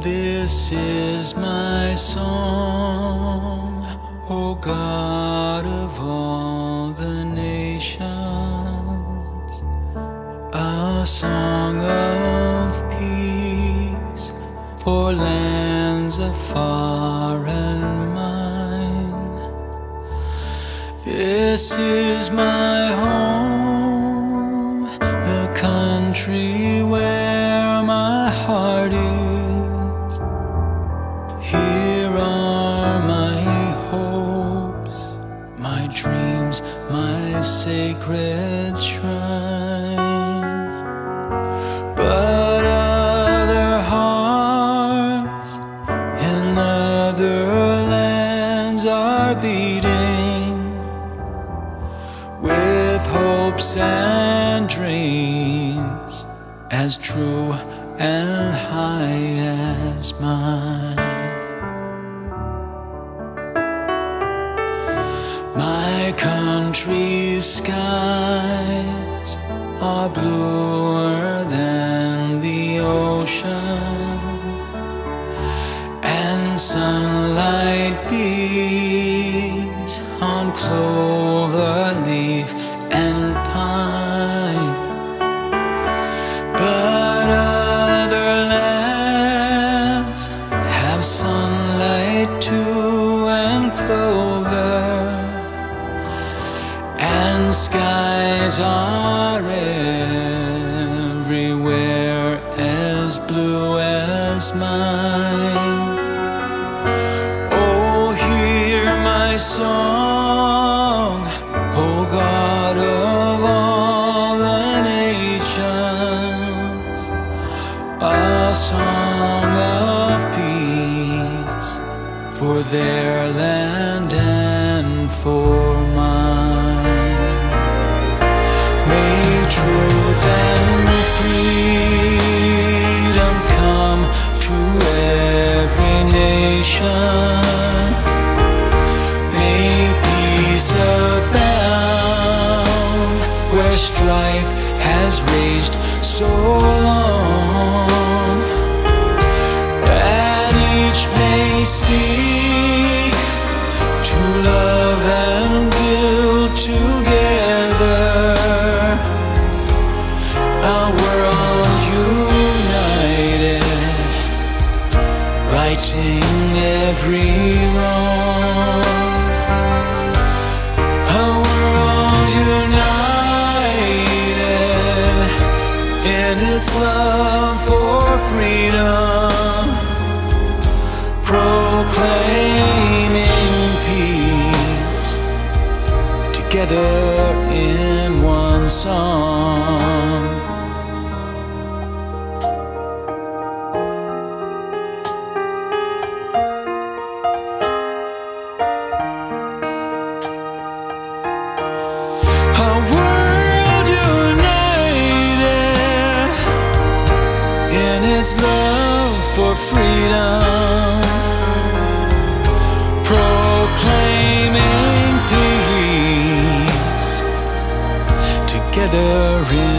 This is my song, O God of all the nations, a song of peace for lands afar and mine. This is my home, the country where sacred shrine. But other hearts in other lands are beating with hopes and dreams as true and high as mine. Bluer than the ocean, and sunlight beams on clover leaf and pine. But other lands have sunlight too and clover. And skies are everywhere blue as mine. Oh, hear my song, oh God of all the nations, a song of peace for their land and for mine. May truth and freedom nation. May peace abound where strife has raged so righting every wrong. A world united in its love for freedom proclaiming peace together in one song. Its love for freedom, proclaiming peace together